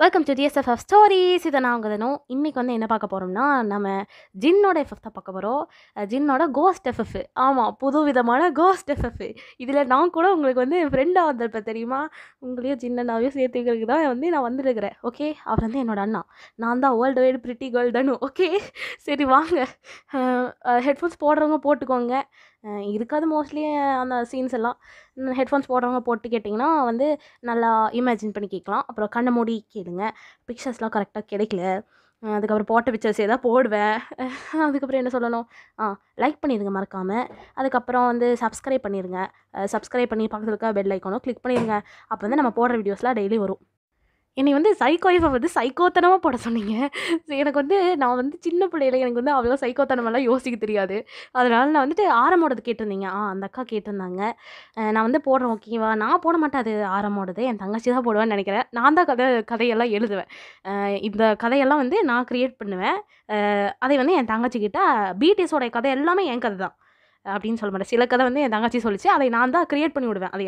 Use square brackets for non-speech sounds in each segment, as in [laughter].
Welcome to டிஎஸ்எஃப்எஃப் stories இதை நான் உங்கள் தினம் இன்றைக்கி வந்து என்ன பார்க்க போகிறோம்னா நம்ம ஜின்னோட எஃப்எஃப் தான் பார்க்க போகிறோம் ஜின்னோட கோஸ்ட் எஃப்எஃப் ஆமாம் புது விதமான கோஸ்ட் எஃப்எஃப் இதில் நான் கூட உங்களுக்கு வந்து என் ஃப்ரெண்டாக வந்திருப்பேன் தெரியுமா? உங்களையும் ஜின்னனாவையும் சேர்த்துக்கிறதுக்கு தான் வந்து நான் வந்துருக்கிறேன். ஓகே அவர் வந்து என்னோட அண்ணா. நான் தான் world wide pretty girl Tanu. Okay சரி வாங்க. ஹெட்ஃபோன்ஸ் போடுறவங்க போட்டுக்கோங்க. இருக்காது மோஸ்ட்லி அந்த சீன்ஸ் எல்லாம். ஹெட்ஃபோன்ஸ் போடுறவங்க போட்டு கேட்டிங்கன்னா வந்து நல்லா இமேஜின் பண்ணி கேட்கலாம். அப்புறம் கண்ணை மூடி கேளுங்க. பிக்சர்ஸ்லாம் கரெக்டாக கிடைக்கல. அதுக்கப்புறம் போட்ட பிக்சர்ஸ் ஏதாவது போடுவேன். அதுக்கப்புறம் என்ன சொல்லணும்? ஆ லைக் பண்ணிடுங்க மறக்காமல் அதுக்கப்புறம் வந்து சப்ஸ்கிரைப் பண்ணிடுங்க. சப்ஸ்கிரைப் பண்ணி பக்கத்தில் இருக்க பெல் ஐக்கானும் கிளிக் பண்ணிடுங்க. அப்போ வந்து நம்ம போடுற வீடியோஸ்லாம் டெய்லி வரும். என்னை வந்து சைக்கோ சைக்கோய்ஃபை வந்து சைக்கோத்தனமாக போட சொன்னீங்க. எனக்கு வந்து நான் வந்து சின்ன பிள்ளையில எனக்கு வந்து அவ்வளோ சைக்கோத்தனமெல்லாம் யோசிக்க தெரியாது. அதனால் நான் வந்துட்டு ஆரமோடது கேட்டிருந்தீங்க. ஆ அந்த அக்கா கேட்டிருந்தாங்க. நான் வந்து போடுறேன் ஓகேவா நான் போட மாட்டேன் அது ஆரமோடது என் தங்கச்சி தான் போடுவேன்னு நினைக்கிறேன். நான் தான் கதை கதையெல்லாம் எழுதுவேன். இந்த கதையெல்லாம் வந்து நான் க்ரியேட் பண்ணுவேன். அதை வந்து என் தங்கச்சி கிட்ட கதை எல்லாமே என் கதை தான் அப்படின்னு சொல்ல மாட்டேன். சில கதை வந்து என் தங்கச்சி சொல்லிச்சு. அதை நான் தான் க்ரியேட் பண்ணி விடுவேன். அதை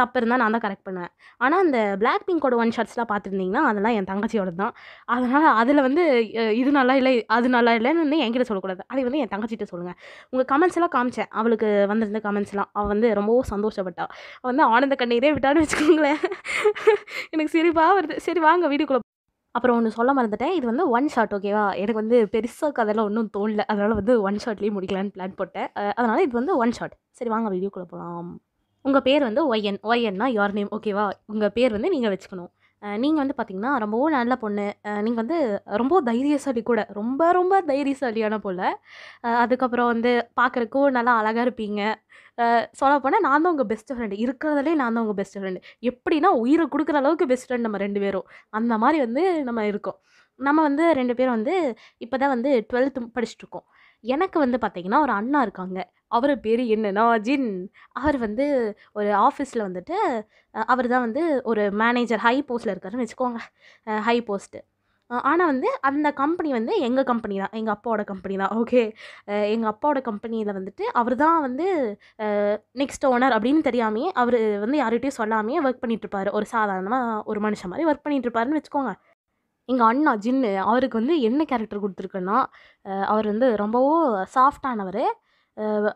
தப்பு இருந்தால் நான் தான் கரெக்ட் பண்ணுவேன். ஆனால் அந்த பிளாக் பிங்கோட ஒன் ஷாட்ஸ்லாம் பார்த்துருந்தீங்கன்னா அதெல்லாம் என் தங்கச்சியோட தான். அதனால் அதில் வந்து இது நல்லா இல்லை அது நல்லா இல்லைன்னு வந்து என்கிட்ட சொல்லக்கூடாது. அதை வந்து என் தங்கச்சிட்ட சொல்லுங்கள் உங்கள் கமெண்ட்ஸ் எல்லாம் காமிச்சேன். அவளுக்கு வந்திருந்த கமெண்ட்ஸ்லாம் அவள் வந்து ரொம்பவும் சந்தோஷப்பட்டா. வந்து ஆனந்த கண்ணீரே விட்டான்னு வச்சுக்கோங்களேன். எனக்கு சிரிப்பாக வருது. சரி வாங்க வீடியோக்குள்ளே அப்புறம் ஒன்று சொல்ல மறந்துட்டேன். இது வந்து ஒன் ஷாட் ஓகேவா எனக்கு வந்து பெருசாக கதையெல்லாம் ஒன்றும் தோணல. அதனால் வந்து ஒன் ஷாட்லேயே முடிக்கலான்னு பிளான் போட்டேன். அதனால் இது வந்து ஒன் ஷாட் சரி வாங்க வீடியோக்குள்ளே போகலாம் உங்கள் பேர் வந்து ஒய்என் ஒய்என்னா யோர் நேம் ஓகேவா உங்கள் பேர் வந்து நீங்கள் வச்சுக்கணும். நீங்கள் வந்து பார்த்தீங்கன்னா ரொம்பவும் நல்ல பொண்ணு. நீங்கள் வந்து ரொம்ப தைரியசாலி கூட. ரொம்ப ரொம்ப தைரியசாலியான போல். அதுக்கப்புறம் வந்து பார்க்குறக்கும் நல்லா அழகாக இருப்பீங்க. சொல்ல போனால் நான் தான் உங்கள் பெஸ்ட் ஃப்ரெண்டு இருக்கிறதுலே நான் தான் உங்கள் பெஸ்ட் ஃப்ரெண்டு எப்படின்னா உயிரை கொடுக்குற அளவுக்கு பெஸ்ட் ஃப்ரெண்ட் நம்ம ரெண்டு பேரும். அந்த மாதிரி வந்து நம்ம இருக்கோம். நம்ம வந்து ரெண்டு பேரும் வந்து இப்போ தான் வந்து டுவெல்த்து படிச்சுட்ருக்கோம் எனக்கு வந்து பார்த்திங்கன்னா ஒரு அண்ணா இருக்காங்க. அவர் பேர் என்னன்னா ஜின் அவர் வந்து ஒரு ஆஃபீஸில் வந்துட்டு அவர் தான் வந்து ஒரு மேனேஜர் ஹை போஸ்ட்டில் இருக்காருன்னு வச்சுக்கோங்க. ஹை போஸ்ட்டு ஆனால் வந்து அந்த கம்பெனி வந்து எங்கள் கம்பெனி தான். எங்கள் அப்பாவோட கம்பெனி தான். ஓகே? எங்கள் அப்பாவோட கம்பெனியில் வந்துட்டு அவர் தான் வந்து நெக்ஸ்ட் ஓனர் அப்படின்னு தெரியாமையே அவர் வந்து யார்கிட்டையும் சொல்லாமையே ஒர்க் பண்ணிகிட்ருப்பாரு ஒரு சாதாரணமாக ஒரு மனுஷன் மாதிரி ஒர்க் பண்ணிகிட்ருப்பாருன்னு வச்சுக்கோங்க. எங்கள் அண்ணா ஜின்னு அவருக்கு வந்து என்ன கேரக்டர் கொடுத்துருக்குன்னா அவர் வந்து ரொம்பவும் சாஃப்டானவர்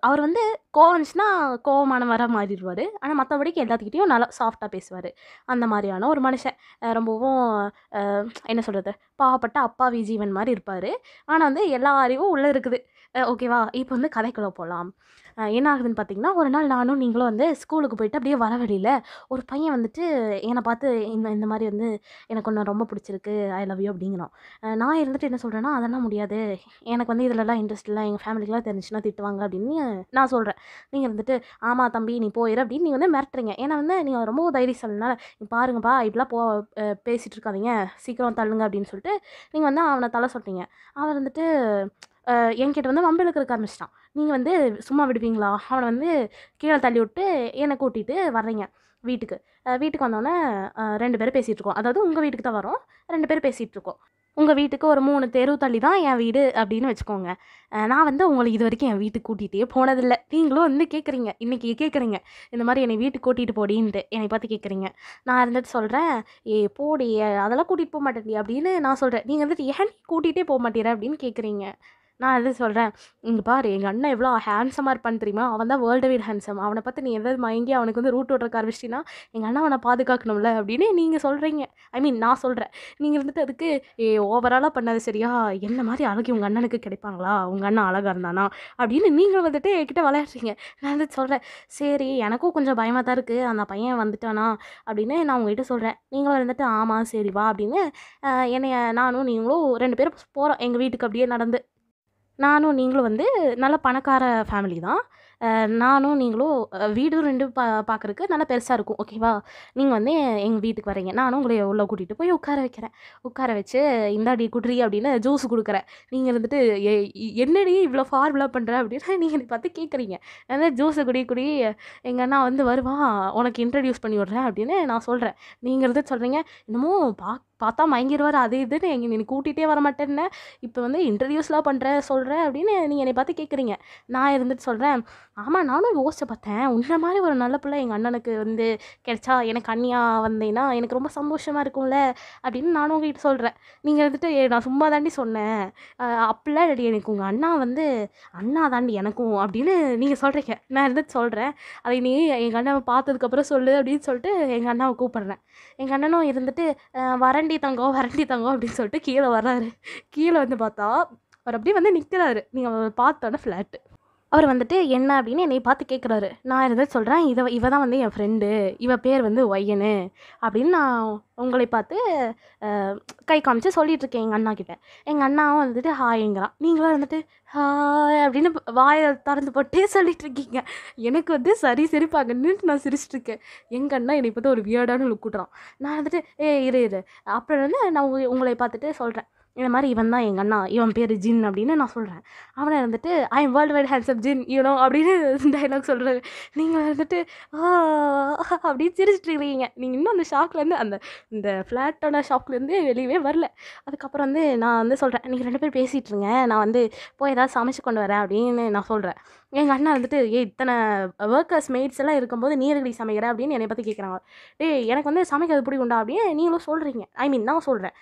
அவர் வந்து கோவம் இருந்துச்சுன்னா கோவமானவராக மாறிடுவார். ஆனால் மற்றபடிக்கு எல்லாத்துக்கிட்டேயும் நல்லா சாஃப்டாக பேசுவார். அந்த மாதிரியான ஒரு மனுஷன். ரொம்பவும் என்ன சொல்கிறது பாவப்பட்ட அப்பாவி ஜீவன் மாதிரி இருப்பார். ஆனால் வந்து எல்லா அறிவும் உள்ளே இருக்குது. ஓகேவா? இப்போ வந்து கதைக்குள்ளே போகலாம் என்ன ஆகுதுன்னு பார்த்தீங்கன்னா ஒரு நாள் நானும் நீங்களும் வந்து ஸ்கூலுக்கு போயிட்டு அப்படியே வர வழியில் ஒரு பையன் வந்துட்டு என்னை பார்த்து இந்த இந்த மாதிரி வந்து எனக்கு ஒன்று ரொம்ப பிடிச்சிருக்கு ஐ லவ் யூ அப்படிங்கிறோம் நான் இருந்துட்டு என்ன சொல்கிறேன்னா அதெல்லாம் முடியாது. எனக்கு வந்து இதிலலாம் இன்ட்ரெஸ்ட் இல்லை. எங்கள் ஃபேமிலிக்கெலாம் தெரிஞ்சுன்னா திட்டுவாங்க அப்படின்னு நான் சொல்கிறேன் நீங்கள் இருந்துட்டு ஆமாம் தம்பி நீ போயிரு அப்படின்னு நீங்கள் வந்து மிரட்டுறீங்க. ஏன்னா வந்து நீங்கள் ரொம்ப தைரியசாலினால நீ பாருங்கப்பா இப்படிலாம் போ பேசிகிட்டு இருக்காதீங்க. சீக்கிரம் தள்ளுங்க அப்படின்னு சொல்லிட்டு நீங்கள் வந்து அவனை தலை சொல்கிறீங்க அவன் வந்துட்டு என்கிட்ட வந்து வம்பிழுக்க இருக்க ஆரம்பிச்சிட்டான். நீங்கள் வந்து சும்மா விடுவீங்களா? அவனை வந்து கீழே தள்ளி விட்டு என்னை கூட்டிகிட்டு வர்றீங்க வீட்டுக்கு. வீட்டுக்கு வந்தோடனே ரெண்டு பேரும் பேசிகிட்டு இருக்கோம் அதாவது உங்கள் வீட்டுக்கு தான் வரோம். ரெண்டு பேரும் பேசிகிட்டு இருக்கோம் உங்கள் வீட்டுக்கு ஒரு மூணு தெரு தள்ளி தான் என் வீடு அப்படின்னு வச்சுக்கோங்க. நான் வந்து உங்களை இது வரைக்கும் என் வீட்டுக்கு கூட்டிகிட்டே போனதில்லை. நீங்களும் வந்து கேட்குறீங்க. இன்றைக்கி கேட்குறீங்க. இந்த மாதிரி என்னை வீட்டுக்கு கூட்டிகிட்டு போடின்ட்டு என்னை பார்த்து கேட்குறீங்க. நான் இருந்துட்டு சொல்கிறேன் ஏ போடி. அதெல்லாம் கூட்டிகிட்டு போக மாட்டேன்டி அப்படின்னு நான் சொல்கிறேன் நீங்கள் வந்துட்டு ஏன் கூட்டிகிட்டே போக மாட்டேற அப்படின்னு கேட்குறீங்க. நான் எது சொல்கிறேன் இங்கே பாரு எங்கள் அண்ணன் எவ்வளோ ஹேண்ட்ஸமாக இருப்பான்னு தெரியுமா? அவன் தான் வேர்ல்டு வீட் ஹேண்ட்ஸம் அவனை பார்த்து நீ எதாவது மயங்கி அவனுக்கு வந்து ரூட் விட்றக்க ஆரம்பிச்சிட்டினா எங்கள் அண்ணன் அவனை பாதுகாக்கணும்ல அப்படின்னு நீங்கள் சொல்கிறீங்க ஐ மீன் நான் சொல்கிறேன் நீங்கள் வந்துட்டு அதுக்கு ஏ ஓவராலாக பண்ணது சரியா? என்ன மாதிரி அழகி உங்கள் அண்ணனுக்கு கிடைப்பாங்களா? உங்கள் அண்ணன் அழகாக இருந்தானா? அப்படின்னு நீங்கள் வந்துட்டு என்கிட்ட விளையாடுறீங்க. நான் வந்து சொல்கிறேன் சரி எனக்கும் கொஞ்சம் பயமாக தான் இருக்குது அந்த பையன் வந்துட்டானா? அப்படின்னு நான் உங்ககிட்ட சொல்கிறேன் நீங்களும் வந்துட்டு ஆமாம் சரி வா அப்படின்னு என்னைய நானும் நீங்களும் ரெண்டு பேரும் போகிறோம் எங்கள் வீட்டுக்கு அப்படியே நடந்து. நானும் நீங்களும் வந்து நல்ல பணக்கார ஃபேமிலி தான். நானும் நீங்களும் வீடும் ரெண்டு பா பார்க்குறக்கு நல்லா பெருசாக இருக்கும். ஓகேவா நீங்கள் வந்து எங்கள் வீட்டுக்கு வரீங்க நானும் உங்களை உள்ளே கூட்டிகிட்டு போய் உட்கார வைக்கிறேன். உட்கார வச்சு இந்தாடி குட்ரி அப்படின்னு ஜூஸ் கொடுக்குறேன். நீங்கள் இருந்துட்டு என்னடி இவ்வளோ ஃபார்முலா பண்ணுற அப்படின்னு நீங்கள் பார்த்து கேட்குறீங்க அந்த ஜூஸை குடி குடி எங்கள் அண்ணா வந்து வருவான். உனக்கு இன்ட்ரடியூஸ் பண்ணி விட்றேன் அப்படின்னு நான் சொல்கிறேன் நீங்கள் இருந்துட்டு சொல்கிறீங்க என்னமோ பார்க்க பார்த்தா மயங்கிடுவார் அது இதுன்னு எங்க நீ கூட்டிகிட்டே வரமாட்டேன்னு இப்போ வந்து இன்டர்வியூஸ்லாம் பண்ணுற சொல்கிறேன் அப்படின்னு நீங்கள் என்னை பார்த்து கேட்குறீங்க நான் இருந்துட்டு சொல்கிறேன் ஆமாம் நானும் யோசிச்சு பார்த்தேன். உன்ன மாதிரி ஒரு நல்ல பிள்ளை எங்கள் அண்ணனுக்கு வந்து கிடைச்சா எனக்கு அண்ணியாக வந்தேன்னா எனக்கு ரொம்ப சந்தோஷமாக இருக்கும்ல அப்படின்னு நானும் உங்ககிட்ட சொல்கிறேன் நீங்கள் இருந்துட்டு நான் சும்மா தாண்டி சொன்னேன். அப்படிலாம் இல்லடி. எனக்கு உங்கள் அண்ணா வந்து அண்ணா தாண்டி எனக்கும் அப்படின்னு நீங்கள் சொல்கிறீங்க நான் இருந்துட்டு சொல்கிறேன் அதை நீ எங்கள் அண்ணாவை பார்த்ததுக்கப்புறம் சொல்லு அப்படின்னு சொல்லிட்டு எங்கள் அண்ணாவை கூப்பிட்றேன். எங்கள் அண்ணனும் இருந்துட்டு வரேன் வரண்டி தங்கம் வரண்டி தங்கம் அப்படின்னு சொல்லிட்டு கீழே வர்றாரு. கீழே வந்து பார்த்தா அவர் அப்படியே வந்து நிற்கிறாரு நீங்கள் பார்த்தோன்னே ஃப்ளாட்டு அவர் வந்துட்டு என்ன அப்படின்னு என்னை பார்த்து கேட்குறாரு நான் இருந்தது சொல்கிறேன் இதை இவ தான் வந்து என் ஃப்ரெண்டு இவ பேர் வந்து ஒய்யனு அப்படின்னு நான் உங்களை பார்த்து கை காமிச்சு சொல்லிகிட்ருக்கேன் எங்கள் அண்ணா கிட்ட. எங்கள் அண்ணாவும் வந்துட்டு ஹாய்ங்கிறான் நீங்களும் வந்துட்டு ஹாய் அப்படின்னு வாயை திறந்து போட்டே சொல்லிகிட்ருக்கீங்க எனக்கு வந்து சரி சிரிப்பாங்கன்னு நான் சிரிச்சிட்ருக்கேன் எங்கள் அண்ணா என்னை பார்த்து ஒரு வியர்டான லுக் விட்றான் நான் வந்துட்டு ஏ இரு இரு. அப்புறம் வந்து நான் உங்களை பார்த்துட்டு சொல்கிறேன் இந்த மாதிரி இவன் தான் எங்கள் அண்ணா இவன் பேர் ஜின் அப்படின்னு நான் சொல்கிறேன் அவனை இருந்துட்டு I am world wide handsome Jin you know அப்படின்னு [laughs] டைலாக் சொல்கிறாரு நீங்கள் வந்துட்டு அப்படின்னு சிரிச்சிட்டு இருக்கீங்க. நீங்கள் இன்னும் அந்த ஷாக்லேருந்து அந்த இந்த ஃப்ளாட்டோட ஷாக்லேருந்து வெளியவே வரல. அதுக்கப்புறம் வந்து நான் வந்து சொல்கிறேன் நீங்கள் ரெண்டு பேரும் பேசிகிட்டு இருங்க. நான் வந்து போய் ஏதாவது சமைச்சு கொண்டு வரேன் அப்படின்னு நான் சொல்கிறேன் எங்கள் அண்ணா வந்துட்டு ஏ இத்தனை ஒர்க்கர்ஸ் மெய்ட்ஸ் எல்லாம் இருக்கும்போது நீ எதுக்கடி சமைக்கிற? அப்படின்னு என்னை பற்றி கேட்குறாங்க டேய் எனக்கு வந்து சமைக்கிறது பிடிக்கும்டா அப்படின்னு நீங்களும் சொல்கிறீங்க ஐ மீன் நான் சொல்கிறேன்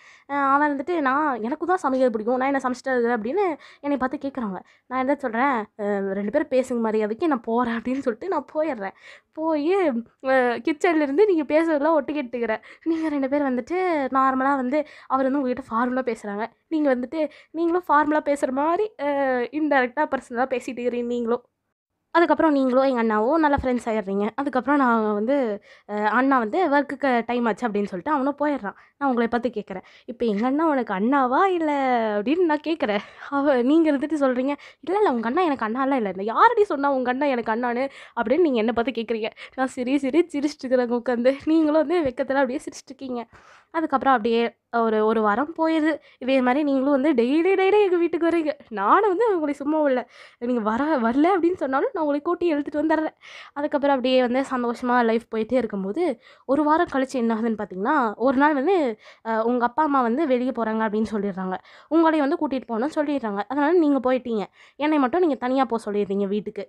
அவன் வந்துட்டு நான் எனக்கு தான் சமைக்கிறது பிடிக்கும். நான் என்ன சமைச்சிட்டு அப்படின்னு என்னை பார்த்து கேட்குறாங்க நான் என்ன சொல்கிறேன் ரெண்டு பேரும் பேசுங்க மரியாதைக்கு நான் போகிறேன் அப்படின்னு சொல்லிட்டு நான் போயிடுறேன். போய் கிச்சன்லேருந்து நீங்கள் பேசுறதுலாம் ஒட்டு கேட்டுக்கிறேன் நீங்கள் ரெண்டு பேர் வந்துட்டு நார்மலாக வந்து அவர் வந்து உங்ககிட்ட ஃபார்முலாக பேசுகிறாங்க நீங்கள் வந்துட்டு நீங்களும் ஃபார்முலாக பேசுகிற மாதிரி இன்டெரக்டாக பர்சனலாக பேசிட்டு இருக்கிறீங்க நீங்களும். அதுக்கப்புறம் நீங்களும் எங்கள் அண்ணாவும் நல்ல ஃப்ரெண்ட்ஸ் ஆகிடுறீங்க அதுக்கப்புறம் நான் வந்து அண்ணா வந்து ஒர்க்குக்கு டைம் ஆச்சு அப்படின்னு சொல்லிட்டு அவனும் போயிடுறான். நான் உங்களை பார்த்து கேட்குறேன். இப்போ எங்கள் அண்ணா உனக்கு அண்ணாவா இல்லை? அப்படின்னு நான் கேட்குறேன். அவ நீங்கள் இருந்துட்டு சொல்கிறீங்க இல்லை இல்லை உங்கள் அண்ணா எனக்கு அண்ணாலாம் இல்லை. இல்லை யாரடி சொன்னால் உங்கள் அண்ணா எனக்கு அண்ணான்னு? அப்படின்னு நீங்கள் என்னை பார்த்து கேட்குறீங்க. நான் சிரி சிரி சிரிச்சிட்டு இருக்கிறேன் உட்காந்து நீங்களும் வந்து வெக்கத்தில் அப்படியே சிரிச்சிட்டு இருக்கீங்க. அதுக்கப்புறம் அப்படியே ஒரு ஒரு வாரம் போயிடுது. இதே மாதிரி நீங்களும் வந்து டெய்லி டெய்லி எங்கள் வீட்டுக்கு வரீங்க நானும் வந்து உங்களை சும்மா இல்லை நீங்கள் வர வரல அப்படின்னு சொன்னாலும் நான் உங்களை கூட்டி எழுத்துட்டு வந்துடுறேன். அதுக்கப்புறம் அப்படியே வந்து சந்தோஷமாக லைஃப் போயிட்டே இருக்கும்போது ஒரு வாரம் கழிச்சு என்ன ஆகுதுன்னு பார்த்தீங்கன்னா ஒரு நாள் வந்து உங்கள் அப்பா அம்மா வந்து வெளியே போகிறாங்க அப்படின்னு சொல்லிடுறாங்க. உங்களையும் வந்து கூட்டிகிட்டு போகணும்னு சொல்லிடுறாங்க. அதனால் நீங்கள் போயிட்டீங்க. என்னை மட்டும் நீங்கள் தனியாக போக சொல்லிடுறீங்க வீட்டுக்கு.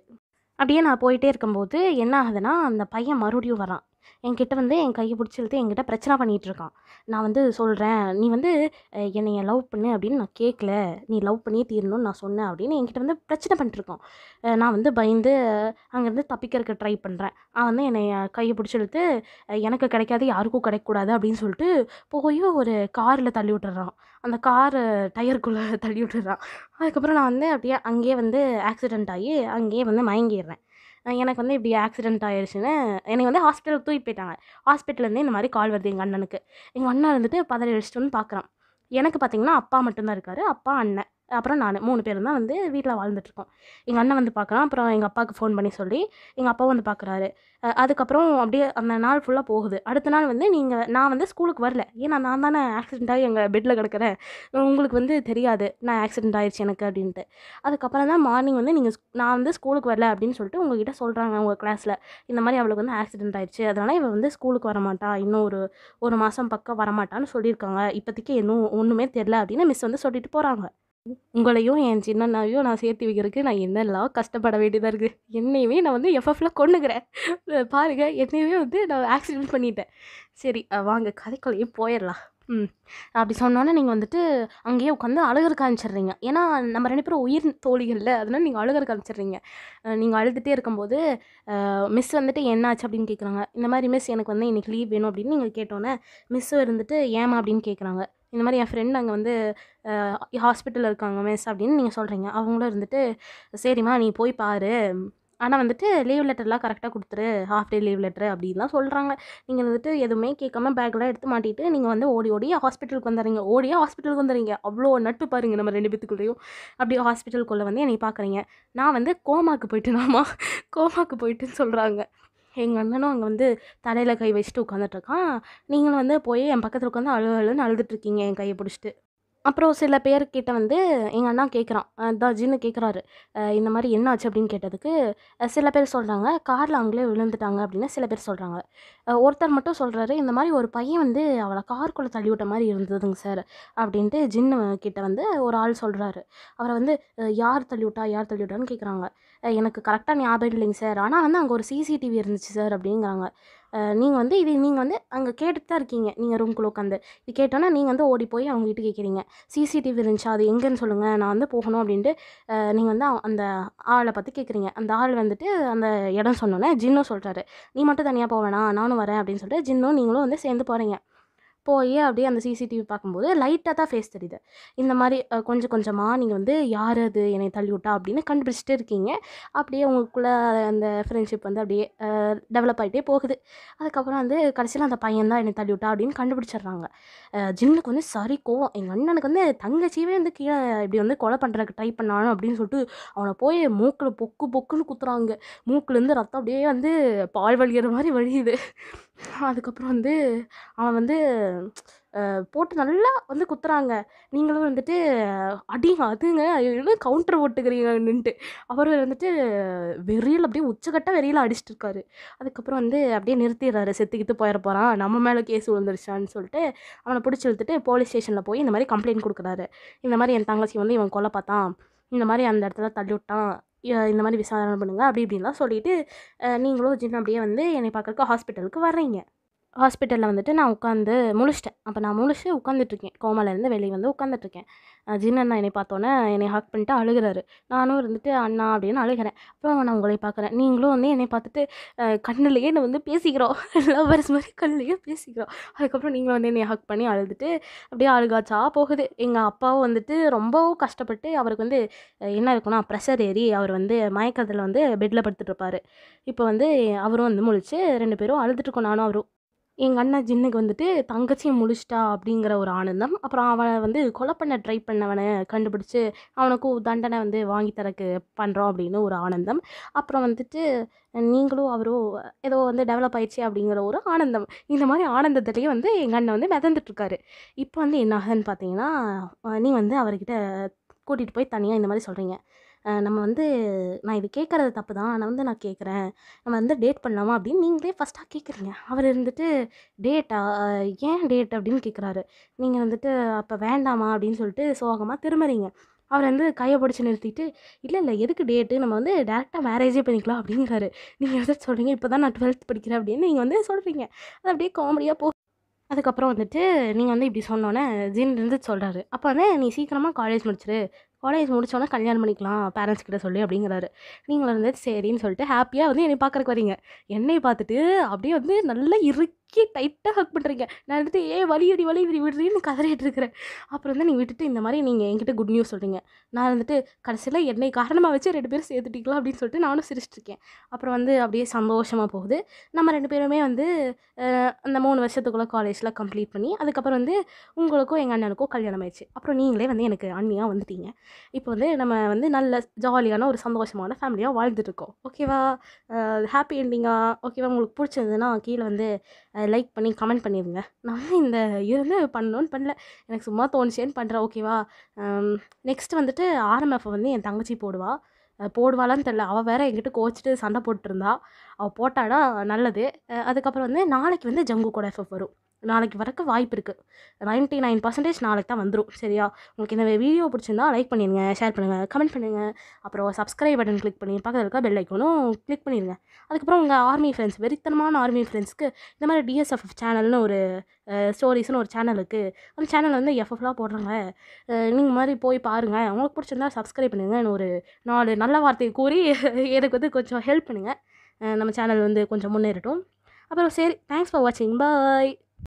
அப்படியே நான் போயிட்டே இருக்கும்போது என்ன ஆகுதுன்னா அந்த பையன் மறுபடியும் வரான். என்கிட்ட வந்து என் கையை பிடிச்சி இழுத்து என்கிட்ட பிரச்சனை பண்ணிகிட்டு இருக்கான் நான் வந்து சொல்கிறேன் நீ வந்து அஹ், என்னைய லவ் பண்ணு அப்படின்னு நான் கேட்கல நீ லவ் பண்ணியே தீரணும்னு நான் சொன்னேன் அப்படின்னு என்கிட்ட வந்து பிரச்சனை பண்ணிட்டுருக்கோம் நான் வந்து பயந்து அங்கேருந்து தப்பிக்கிறதுக்கு ட்ரை பண்ணுறேன் அவன் வந்து என்னை கையை பிடிச்சி இழுத்து எனக்கு கிடைக்காது யாருக்கும் கிடைக்கக்கூடாது அப்படின்னு சொல்லிட்டு போய் ஒரு காரில் தள்ளி விட்டுறான். அந்த காரு டயருக்குள்ளே [laughs] தள்ளி விட்டுறான். அதுக்கப்புறம் நான் வந்து அப்படியே அங்கேயே வந்து ஆக்சிடெண்ட் ஆகி அங்கேயே வந்து மயங்கிடுறேன். எனக்கு வந்து இப்படி ஆக்சிடெண்ட் ஆயிடுச்சுன்னு என்னை வந்து ஹாஸ்பிட்டலுக்கு தூக்கி போயிட்டாங்க. ஹாஸ்பிட்டல்லேருந்து இந்த மாதிரி கால் வருது எங்கள் அண்ணனுக்கு. எங்கள் அண்ணன் இருந்துட்டு பதறி அடிச்சிட்டு வந்து பார்க்குறான் எனக்கு பார்த்தீங்கன்னா அப்பா மட்டும்தான் இருக்கார். அப்பா அண்ணன். அப்புறம் நான் மூணு பேரும் தான் வந்து வீட்டில் வாழ்ந்துட்டுருக்கோம் எங்கள் அண்ணன் வந்து பார்க்குறான் அப்புறம் எங்கள் அப்பாவுக்கு ஃபோன் பண்ணி சொல்லி எங்கள் அப்பாவும் வந்து பார்க்குறாரு அதுக்கப்புறம் அப்படியே அந்த நாள் ஃபுல்லாக போகுது. அடுத்த நாள் வந்து நீங்கள் நான் வந்து ஸ்கூலுக்கு வரல. ஏன்னா நான் தானே ஆக்சிடெண்ட் ஆகி எங்கள் பெட்டில் கிடக்கிறேன். உங்களுக்கு வந்து தெரியாது நான் ஆக்சிடெண்ட் ஆயிடுச்சு எனக்கு அப்படின்ட்டு. அதுக்கப்புறம் தான் மார்னிங் வந்து நீங்கள் நான் வந்து ஸ்கூலுக்கு வரல அப்படின்னு சொல்லிட்டு உங்ககிட்ட சொல்கிறாங்க உங்கள் கிளாஸில் இந்த மாதிரி அவளுக்கு வந்து ஆக்சிடெண்ட் ஆயிடுச்சு அதனால் இவள் வந்து ஸ்கூலுக்கு வரமாட்டா. இன்னும் ஒரு ஒரு மாதம் பக்கம் வரமாட்டான்னு சொல்லியிருக்காங்க. இப்போதைக்கு இன்னும் ஒன்றுமே தெரில அப்படின்னு மிஸ் வந்து சொல்லிட்டு போகிறாங்க உங்களையும் என் சின்னண்ணாவையும் நான் சேர்த்து வைக்கிறதுக்கு நான் என்னெல்லாம் கஷ்டப்பட வேண்டியதாக இருக்குது என்னையுமே நான் வந்து எஃப்எஃப்ல கொண்டுக்கிறேன் பாருங்கள் என்னையுமே வந்து நான் ஆக்சிடென்ட் பண்ணிட்டேன். சரி வாங்க கதைக்குள்ளேயே போயிடலாம். ம். அப்படி சொன்னோன்னே நீங்கள் வந்துட்டு அங்கேயே உட்காந்து அழுகிற காமிச்சிடுறீங்க. ஏன்னா நம்ம ரெண்டு பேரும் உயிர் தோழிகள்ல அதனால் நீங்கள் அழுகிற காமிச்சிடுறீங்க. நீங்கள் அழுதுகிட்டே இருக்கும்போது மிஸ் வந்துட்டு என்னாச்சு அப்படின்னு கேட்குறாங்க இந்த மாதிரி மிஸ் எனக்கு வந்து இன்றைக்கி லீவ் வேணும் அப்படின்னு நீங்கள் கேட்டோன்னே மிஸ்ஸும் இருந்துட்டு ஏமா அப்படின்னு கேட்குறாங்க இந்த மாதிரி என் ஃப்ரெண்ட் அங்கே வந்து ஹாஸ்பிட்டலில் இருக்காங்க மிஸ் அப்படின்னு நீங்கள் சொல்கிறீங்க அவங்களும் இருந்துட்டு சரிம்மா நீ போய் பாரு. ஆனால் வந்துட்டு லீவ் லெட்டர்லாம் கரெக்டாக கொடுத்துரு. ஹாஃப் டே லீவ் லெட்டர் அப்படின்லாம் சொல்கிறாங்க நீங்கள் வந்துட்டு எதுவுமே கேட்காம பேக்லாம் எடுத்து மாட்டிட்டு நீங்கள் வந்து ஓடி ஓடி ஹாஸ்பிட்டலுக்கு வந்துடுறீங்க ஓடியே ஹாஸ்பிட்டலுக்கு வந்துடுறீங்க அவ்வளோ நட்பு பாருங்க நம்ம ரெண்டு பேத்துக்குள்ளேயும். அப்படி ஹாஸ்பிட்டலுக்குள்ளே வந்து என்னை பார்க்குறீங்க நான் வந்து கோமாக்கு போயிட்டேனாமா? கோமாக்கு போயிட்டுன்னு சொல்கிறாங்க எங்கள் அண்ணனும் அங்கே வந்து தலையில் கை வச்சுட்டு உட்காந்துட்ருக்கான் நீங்களும் வந்து போய் என் பக்கத்தில் உட்காந்து அழு அழுன்னு அழுதுட்ருக்கீங்க என் கையை பிடிச்சிட்டு. அப்புறம் சில பேர்கிட்ட வந்து எங்கள் அண்ணா கேட்குறான். அதான் ஜின்னு கேட்குறாரு. இந்த மாதிரி என்ன ஆச்சு? அப்படின்னு கேட்டதுக்கு சில பேர் சொல்கிறாங்க காரில் அவங்களே விழுந்துட்டாங்க அப்படின்னு சில பேர் சொல்கிறாங்க ஒருத்தர் மட்டும் சொல்கிறாரு இந்த மாதிரி ஒரு பையன் வந்து அவளை காருக்குள்ளே தள்ளி விட்ட மாதிரி இருந்ததுங்க சார் அப்படின்ட்டு ஜின்னு கிட்ட வந்து ஒரு ஆள் சொல்கிறாரு அவரை வந்து யார் தள்ளி விட்டா யார் தள்ளி விட்டான்னு கேட்குறாங்க. எனக்கு கரெக்டாக ஞாபகம் இல்லைங்க சார். ஆனால் வந்து அங்கே ஒரு சிசிடிவி இருந்துச்சு சார் அப்படிங்கிறாங்க. நீங்கள் வந்து இது நீங்கள் வந்து அங்கே கேட்டுட்டு தான் இருக்கீங்க. நீங்கள் ரூம்குள்ளே உட்காந்து இது கேட்டோன்னா நீங்கள் வந்து ஓடி போய் அவங்க வீட்டு கேட்குறீங்க. சிசிடிவி இருந்துச்சா? அது எங்கேன்னு சொல்லுங்கள் நான் வந்து போகணும் அப்படின்ட்டு நீங்கள் வந்து அவ- அந்த ஆளை பார்த்து கேட்குறீங்க. அந்த ஆள் வந்துட்டு அந்த இடம் சொன்னோன்னே ஜின்னும் சொல்கிறாரு நீ மட்டும் தனியாக போக வேணாம். நானும் வரேன். அப்படின்னு சொல்லிட்டு ஜின்னும் நீங்களும் வந்து சேர்ந்து போகிறீங்க போய் அப்படியே அந்த சிசிடிவி பார்க்கும்போது லைட்டாக தான் ஃபேஸ் தெரியுது. இந்த மாதிரி கொஞ்சம் கொஞ்சமாக நீங்கள் வந்து யார் அது என்னை தள்ளி விட்டா அப்படின்னு கண்டுபிடிச்சிட்டே இருக்கீங்க. அப்படியே உங்களுக்குள்ளே அந்த ஃப்ரெண்ட்ஷிப் வந்து அப்படியே டெவலப் ஆகிட்டே போகுது. அதுக்கப்புறம் வந்து கடைசியில் அந்த பையன் தான் என்னை தள்ளி விட்டா அப்படின்னு கண்டுபிடிச்சிடுறாங்க. ஜிம்முக்கு ஜின்னுக்கு வந்து சரி கோவம். எங்கள் அண்ணனுக்கு வந்து தங்கச்சியவே வந்து கீழே இப்படி வந்து கொலை பண்ணுறதுக்கு ட்ரை பண்ணானு அப்படின்னு சொல்லிட்டு அவனை போய் மூக்கில் பொக்கு பொக்குன்னு குத்துறாங்க. மூக்குலேருந்து ரத்தம் அப்படியே வந்து பால் வழிகிற மாதிரி வழியுது. அதுக்கப்புறம் வந்து அவன் வந்து போட்டு நல்லா வந்து குத்துறாங்க. நீங்களும் வந்துட்டு அடிங்க அதுங்க என்ன கவுண்டர் போட்டுக்கிறீங்க நின்ட்டு அவர் வந்துட்டு வெறியில் அப்படியே உச்சக்கட்ட வெறியில் அடிச்சிட்டு இருக்காரு. அதுக்கப்புறம் வந்து அப்படியே நிறுத்திடுறாரு. செத்துக்கிட்டு போயிட போகிறான் நம்ம மேலே கேஸ் விழுந்துருச்சான்னு சொல்லிட்டு அவனை பிடிச்சி இழுத்துட்டு போலீஸ் ஸ்டேஷனில் போய் இந்த மாதிரி கம்ப்ளைண்ட் கொடுக்குறாரு. இந்த மாதிரி என் தங்கச்சி வந்து இவன் கொலை பார்த்தான். இந்த மாதிரி அந்த இடத்துல தள்ளி விட்டான். இந்த மாதிரி விசாரணை பண்ணுங்கள் அப்படி இப்படின்லாம் சொல்லிட்டு நீங்களும் சின்ன அப்படியே வந்து என்னை பார்க்குறக்கு ஹாஸ்பிட்டலுக்கு வர்றீங்க. ஹாஸ்பிட்டலில் வந்துட்டு நான் உட்காந்து முழிச்சிட்டேன். அப்போ நான் முழிச்சு உட்காந்துட்ருக்கேன் கோமாலேருந்து வெளியே வந்து உட்காந்துட்ருக்கேன் ஜின் அண்ணா என்னை பார்த்தோன்னே என்னை ஹக் பண்ணிட்டு அழுகுறாரு. நானும் இருந்துட்டு அண்ணா அப்படின்னு அழுகிறேன். அப்புறம் நான் உங்களை பார்க்குறேன். நீங்களும் வந்து என்னை பார்த்துட்டு கண்ணுலேயே கண்ணுலயே நான் வந்து பேசிக்கிறோம். [laughs] லவ்வர்ஸ் மாதிரி கண்ணுலயே பேசிக்கிறோம். அதுக்கப்புறம் நீங்களும் வந்து என்னை ஹக் பண்ணி அழுதுட்டு அப்படியே அழுகாச்சா போகுது. எங்கள் அப்பாவும் வந்துட்டு ரொம்பவும் கஷ்டப்பட்டு அவருக்கு வந்து என்ன இருக்குன்னா ப்ரெஷர் ஏறி அவர் வந்து மயக்கத்தில் வந்து பெட்டில் படுத்துட்டு இருப்பார் இப்போ வந்து அவரும் வந்து முழிச்சு ரெண்டு பேரும் அழுதுட்டுருக்கோம் நானும் அவரும். எங்கள் அண்ணன் ஜின்னுக்கு வந்துட்டு தங்கச்சியை முழிச்சிட்டா அப்படிங்கிற ஒரு ஆனந்தம். அப்புறம் அவனை வந்து கொலை பண்ண ட்ரை பண்ணவனை கண்டுபிடிச்சி அவனுக்கும் தண்டனை வந்து வாங்கி தரக்கு பண்ணுறோம் அப்படின்னு ஒரு ஆனந்தம். அப்புறம் வந்துட்டு நீங்களும் அவரும் ஏதோ வந்து டெவலப் ஆயிடுச்சு அப்படிங்கிற ஒரு ஆனந்தம். இந்த மாதிரி ஆனந்தத்துலேயே வந்து எங்கள் அண்ணன் வந்து மிதந்துட்டுருக்காரு. இப்போ வந்து என்ன ஆகுதுன்னு பார்த்தீங்கன்னா நீ வந்து அவர்கிட்ட கூட்டிகிட்டு போய் தனியாக இந்த மாதிரி சொல்கிறீங்க நம்ம வந்து நான் இது கேட்குறது தப்பு தான். ஆனால் வந்து நான் கேட்குறேன். நம்ம வந்து டேட் பண்ணலாமா அப்படின்னு நீங்களே ஃபஸ்ட்டாக கேட்குறீங்க. அவர் இருந்துட்டு டேட்டா? ஏன் டேட்? அப்படின்னு கேட்குறாரு. நீங்கள் வந்துட்டு அப்போ வேண்டாமா? அப்படின்னு சொல்லிட்டு சோகமாக திரும்புறீங்க. அவர் வந்து கையை பிடிச்சி நிறுத்திட்டு இல்லை இல்லை எதுக்கு டேட்டு? நம்ம வந்து டேரெக்டாக மேரேஜே பண்ணிக்கலாம். அப்படிங்கிறாரு. நீங்கள் வந்து சொல்கிறீங்க இப்போ தான் நான் டுவெல்த் படிக்கிறேன். அப்படின்னு நீங்கள் வந்து சொல்கிறீங்க அது அப்படியே காமெடியாக போ அதுக்கப்புறம் வந்துட்டு நீங்கள் வந்து இப்படி சொன்னோன்னே ஜின் இருந்து சொல்கிறாரு அப்போ வந்து நீ சீக்கிரமாக காலேஜ் முடிச்சிரு. காலேஜ் முடிச்சோன்னே கல்யாணம் பண்ணிக்கலாம் பேரண்ட்ஸ் கிட்ட சொல்லி அப்படிங்கிறாரு. நீங்களும் வந்து சரின்னு சொல்லிட்டு ஹாப்பியாக வந்து என்னை பார்க்குறக்கு வரீங்க. என்னை பார்த்துட்டு அப்படியே வந்து நல்லா இறுக்கி டைட்டாக ஹக் பண்ணுறீங்க நான் வந்துட்டு ஏ வலி அடி வலி விடி விடுறீன்னு கதறிட்டு இருக்கிறேன். அப்புறம் வந்து நீங்கள் விட்டுட்டு இந்த மாதிரி நீங்கள் என்கிட்ட குட் நியூஸ் சொல்கிறீங்க நான் வந்துட்டு கடைசியில் என்னை காரணமாக வச்சு ரெண்டு பேரும் சேர்த்துட்டிக்கலாம் அப்படின்னு சொல்லிட்டு நானும் சிரிச்சிட்ருக்கேன் அப்புறம் வந்து அப்படியே சந்தோஷமாக போகுது. நம்ம ரெண்டு பேருமே வந்து அந்த மூணு வருஷத்துக்குள்ளே காலேஜில் கம்ப்ளீட் பண்ணி அதுக்கப்புறம் வந்து உங்களுக்கும் எங்கள் அண்ணனுக்கும் கல்யாணம் ஆயிடுச்சு. அப்புறம் நீங்களே வந்து எனக்கு அண்ணியாக வந்துட்டீங்க. இப்போ வந்து நம்ம வந்து நல்ல ஜாலியான ஒரு சந்தோஷமான ஃபேமிலியாக வாழ்ந்துட்டுருக்கோம். ஓகேவா ஹாப்பி எண்டிங்காக ஓகேவா உங்களுக்கு பிடிச்சிருந்ததுன்னா கீழே வந்து லைக் பண்ணி கமெண்ட் பண்ணிடுங்க நான் இந்த இது வந்து பண்ணணும்னு பண்ணல. எனக்கு சும்மா தோணுச்சேன்னு பண்ணுறேன் ஓகேவா நெக்ஸ்ட் வந்துட்டு ஆர்எம்எஃப் வந்து என் தங்கச்சி போடுவா. போடுவாளான்னு தெரில அவள் வேற எங்கிட்ட கோச்சிட்டு சண்டை போட்டுருந்தா அவள் போட்டாடா நல்லது. அதுக்கப்புறம் வந்து நாளைக்கு வந்து ஜங்கு கூட எஃப்எஃப் வரும். நாளைக்கு வரக்கு வாய்ப்பு இருக்குது நைன்ட்டி நைன் பர்சன்டேஜ் நாளைக்கு தான் வந்துடும் சரியா? உங்களுக்கு இந்த வீடியோ பிடிச்சிருந்தா லைக் பண்ணிடுங்க ஷேர் பண்ணுங்கள் கமெண்ட் பண்ணுங்கள் அப்புறம் சப்ஸ்கிரைப் பட்டன் கிளிக் பண்ணி பக்கத்தில் இருக்க பெல் ஐக்கனும் கிளிக் பண்ணிடுங்க அதுக்கப்புறம் உங்கள் ஆர்மி ஃப்ரெண்ட்ஸ் வெறித்தனமான ஆர்மி ஃப்ரெண்ட்ஸ்க்கு இந்த மாதிரி டிஎஸ்எஃப் சேனல்னு ஒரு ஸ்டோரிஸ்னு ஒரு சேனல் இருக்குது அந்த சேனல் வந்து எஃப்எஃப்லாம் போடுறாங்க. நீங்கள் மாதிரி போய் பாருங்கள் உங்களுக்கு பிடிச்சிருந்தா சப்ஸ்கிரைப் பண்ணுங்கன்னு ஒரு நாலு நல்ல வார்த்தையை கூறி [laughs] எனக்கு வந்து கொஞ்சம் ஹெல்ப் பண்ணுங்கள் நம்ம சேனல் வந்து கொஞ்சம் முன்னேறட்டும். அப்புறம் சரி தேங்க்ஸ் ஃபார் வாட்சிங் பாய்